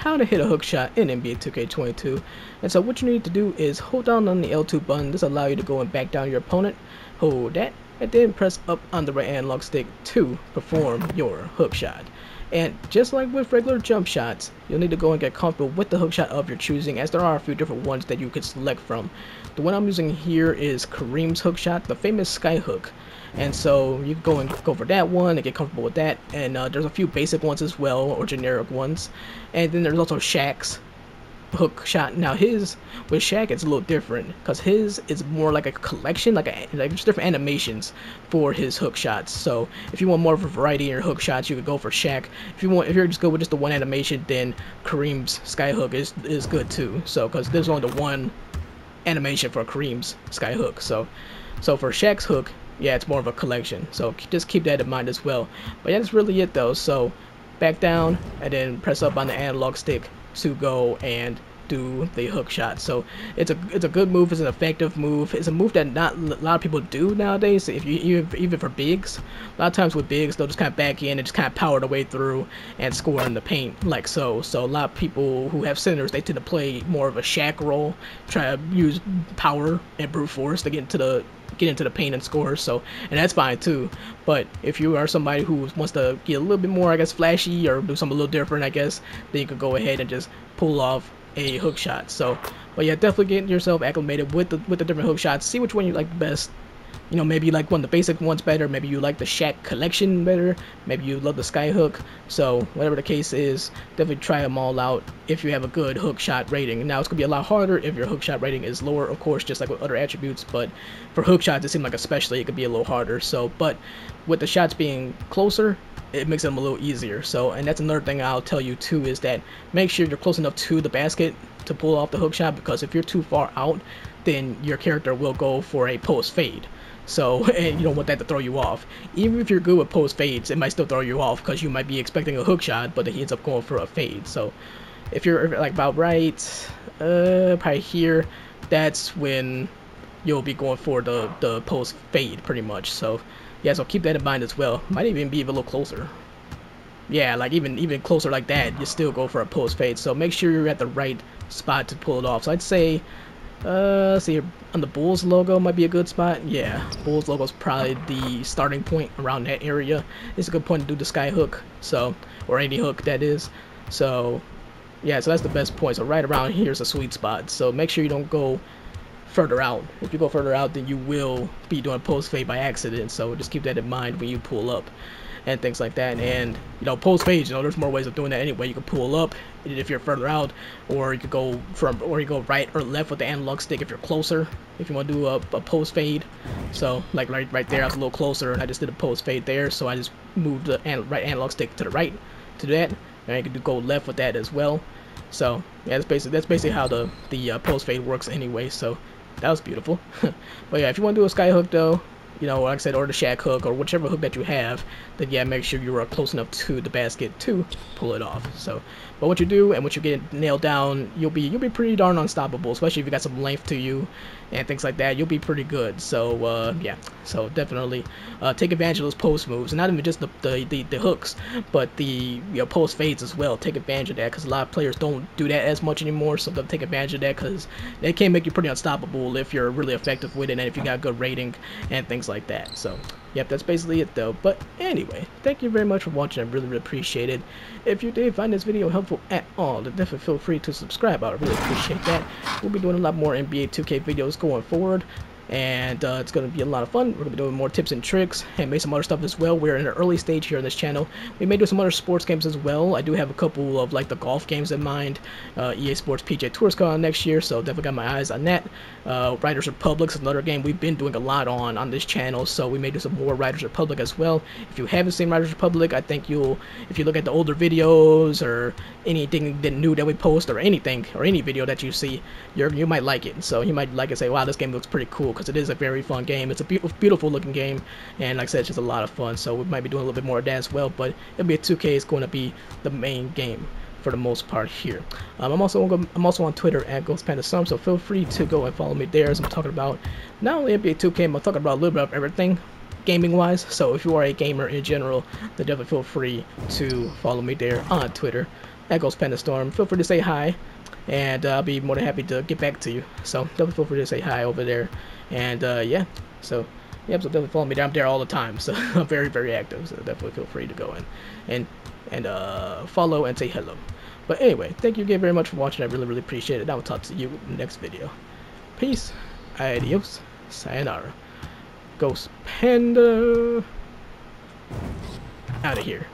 how to hit a hook shot in NBA 2K22. And so what you need to do is hold down on the L2 button. This allow you to go and back down your opponent. Hold that, and then press up on the right analog stick to perform your hook shot. And just like with regular jump shots, you'll need to go and get comfortable with the hook shot of your choosing as there are a few different ones that you can select from. The one I'm using here is Kareem's hook shot, the famous sky hook. And so you go and go for that one and get comfortable with that. And uh, there's a few basic ones as well, or generic ones. And then there's also Shaq's hook shot. Now his with Shaq it's a little different because his is more like a collection, like a, like just different animations for his hook shots. So if you want more of a variety in your hook shots, you could go for Shaq. If you want, if you're just good with just the one animation, then Kareem's sky hook is is good too. So because there's only the one animation for Kareem's sky hook. So so for Shaq's hook, yeah, it's more of a collection. So just keep that in mind as well. But yeah, that's really it though. So back down and then press up on the analog stick to go and do the hook shot. So it's a it's a good move. It's an effective move. It's a move that not a lot of people do nowadays. If you even even for bigs, a lot of times with bigs they'll just kind of back in and just kind of power their way through and score in the paint like so. So a lot of people who have centers they tend to play more of a Shaq role, try to use power and brute force to get into the get into the paint and score. So, and that's fine too. But if you are somebody who wants to get a little bit more, I guess, flashy or do something a little different, I guess, then you could go ahead and just pull off a hook shot. So, but yeah, definitely getting yourself acclimated with the with the different hook shots. See which one you like best you know, maybe you like one of the basic ones better, maybe you like the Shaq collection better, maybe you love the Skyhook. So whatever the case is, definitely try them all out if you have a good hook shot rating. Now it's gonna be a lot harder if your hook shot rating is lower, of course, just like with other attributes. But for hook shots, it seems like especially it could be a little harder. So, but with the shots being closer, it makes them a little easier. So, and that's another thing I'll tell you too is that make sure you're close enough to the basket to pull off the hook shot because if you're too far out, then your character will go for a post fade. So, and you don't want that to throw you off. Even if you're good with post fades, it might still throw you off because you might be expecting a hook shot, but he ends up going for a fade. So, if you're like about right, uh, probably here, that's when you'll be going for the, the post fade pretty much. So, yeah, so keep that in mind as well. Might even be a little closer. Yeah, like even even closer like that, you still go for a post fade. So make sure you're at the right spot to pull it off. So I'd say uh, let's see, on the Bulls logo might be a good spot. Yeah, Bulls logo is probably the starting point around that area. It's a good point to do the sky hook, so, or any hook that is. So, yeah, so that's the best point. So right around here is a sweet spot. So make sure you don't go further out. If you go further out, then you will be doing post fade by accident. So just keep that in mind when you pull up and things like that. And you know, post fade, you know, there's more ways of doing that anyway. You can pull up if you're further out, or you could go from, or you go right or left with the analog stick if you're closer. If you want to do a, a post fade, so like right right there, I was a little closer, and I just did a post fade there. So I just moved the an right analog stick to the right to do that, and I could go left with that as well. So yeah, that's basically that's basically how the the uh, post fade works anyway. So that was beautiful. but yeah, if you want to do a sky hook though, you know, like I said, or the Shaq hook, or whichever hook that you have, then yeah, make sure you are close enough to the basket to pull it off. So, but what you do and what you get nailed down, you'll be you'll be pretty darn unstoppable, especially if you got some length to you and things like that. You'll be pretty good. So uh, yeah, so definitely uh, take advantage of those post moves, not even just the the, the, the hooks, but the you know, post fades as well. Take advantage of that because a lot of players don't do that as much anymore. So they'll take advantage of that because they can make you pretty unstoppable if you're really effective with it and if you got good rating and things like that. So, yep, that's basically it though. But anyway, thank you very much for watching. I really, really appreciate it. If you did find this video helpful at all, then definitely feel free to subscribe. I really appreciate that. We'll be doing a lot more NBA 2K videos going forward and uh, it's going to be a lot of fun. We're going to be doing more tips and tricks and maybe some other stuff as well. We're in an early stage here on this channel. We may do some other sports games as well. I do have a couple of like the golf games in mind. Uh, EA Sports PGA Tour's coming on next year, so definitely got my eyes on that. Uh, Riders Republic is another game we've been doing a lot on on this channel, so we may do some more Riders Republic as well. If you haven't seen Riders Republic, I think you'll, if you look at the older videos or anything that new that we post or anything or any video that you see, you you might like it. So you might like it, say, wow, this game looks pretty cool because it is a very fun game. It's a be beautiful looking game, and like I said, it's just a lot of fun. So we might be doing a little bit more of that as well, but it'll be a 2K is going to be the main game for the most part here. Um, I'm also I'm also on Twitter at GhostPandaStorm, so feel free to go and follow me there as I'm talking about not only NBA 2K, I'm talking about a little bit of everything gaming wise. So if you are a gamer in general, then definitely feel free to follow me there on Twitter. Panda Storm. Feel free to say hi, and uh, I'll be more than happy to get back to you. So definitely feel free to say hi over there, and uh, yeah. So yeah, so definitely follow me. I'm there all the time, so I'm very very active. So definitely feel free to go in and and uh, follow and say hello. But anyway, thank you again very much for watching. I really really appreciate it. I will talk to you next video. Peace. Adios. Sayonara. Ghost Panda. Out of here.